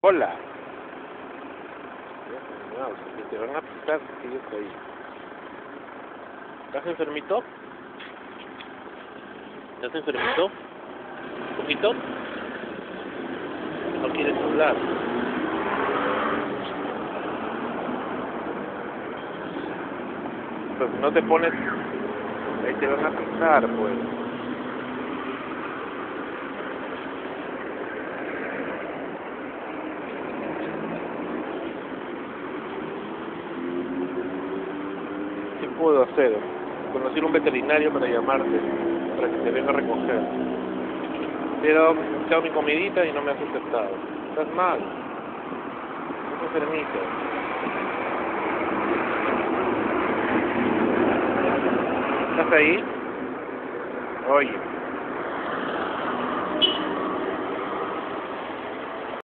Hola. No, te van a pisar si yo estoy. ¿Estás enfermito? ¿Estás enfermito? ¿Un poquito? ¿No quieres hablar? Pues no te pones, ahí te van a pisar, pues. Puedo hacer? Conocer un veterinario para llamarte, para que te venga a recoger. Pero he echado mi comidita y no me has aceptado. Estás mal. Estás enfermito. ¿Estás ahí? Oye.